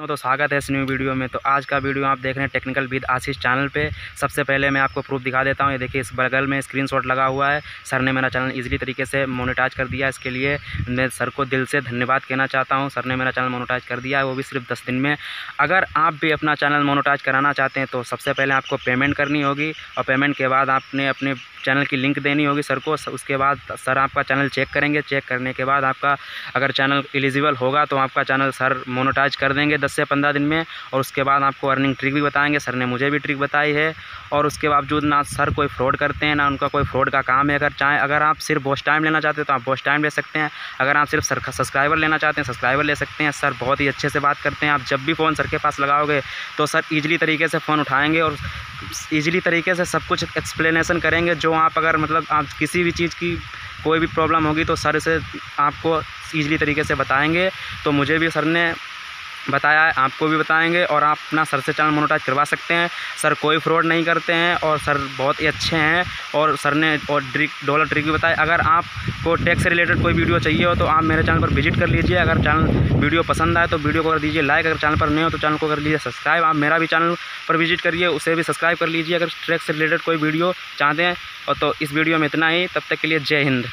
तो, तो स्वागत है इस न्यू वीडियो में। तो आज का वीडियो आप देख रहे हैं टेक्निकल विद आशीष चैनल पे। सबसे पहले मैं आपको प्रूफ दिखा देता हूँ। ये देखिए इस बगल में स्क्रीनशॉट लगा हुआ है। सर ने मेरा चैनल इजीली तरीके से मोनेटाइज कर दिया। इसके लिए मैं सर को दिल से धन्यवाद कहना चाहता हूँ। सर ने मेरा चैनल मोनोटाइज कर दिया है। वो भी सिर्फ़ दस दिन में। अगर आप भी अपना चैनल मोनोटाइज कराना चाहते हैं तो सबसे पहले आपको पेमेंट करनी होगी और पेमेंट के बाद आपने अपने चैनल की लिंक देनी होगी सर को। उसके बाद सर आपका चैनल चेक करेंगे। चेक करने के बाद आपका अगर चैनल एलिजिबल होगा तो आपका चैनल सर मोनोटाइज कर देंगे। दस से पंद्रह दिन में और उसके बाद आपको अर्निंग ट्रिक भी बताएँगे। सर ने मुझे भी ट्रिक बताई है। और उसके बावजूद ना सर कोई फ्रॉड करते हैं, ना उनका कोई फ्रॉड का काम है। अगर चाहें, अगर आप सिर्फ़ वॉच टाइम लेना चाहते हैं तो आप वॉच टाइम ले सकते हैं। अगर आप सिर्फ़ सर सब्सक्राइबर लेना चाहते हैं सब्सक्राइबर ले सकते हैं। सर बहुत ही अच्छे से बात करते हैं। आप जब भी फ़ोन सर के पास लगाओगे तो सर ईजिली तरीके से फ़ोन उठाएँगे और ईजिली तरीके से सब कुछ एक्सप्लेनेशन करेंगे। जो आप अगर मतलब आप किसी भी चीज़ की कोई भी प्रॉब्लम होगी तो सर से आपको ईजिली तरीके से बताएँगे। तो मुझे भी सर ने बताया है, आपको भी बताएँगे और आप अपना सर से चैनल मोनोटाइज करवा सकते हैं। सर कोई फ्रॉड नहीं करते हैं और सर बहुत ही अच्छे हैं और सर ने और ट्रिक डॉलर ट्रिक भी बताया। अगर आपको टैक्स से रिलेटेड कोई वीडियो चाहिए हो तो आप मेरे चैनल पर विज़िट कर लीजिए। अगर चैनल वीडियो पसंद आए तो वीडियो को कर दीजिए लाइक। अगर चैनल पर नहीं हो तो चैनल को कर लीजिए सब्सक्राइब। आप मेरा भी चैनल पर विज़िट करिए, उसे भी सब्सक्राइब कर लीजिए। अगर ट्रैक से रिलेटेड कोई वीडियो चाहते हैं, और तो इस वीडियो में इतना ही। तब तक के लिए जय हिंद।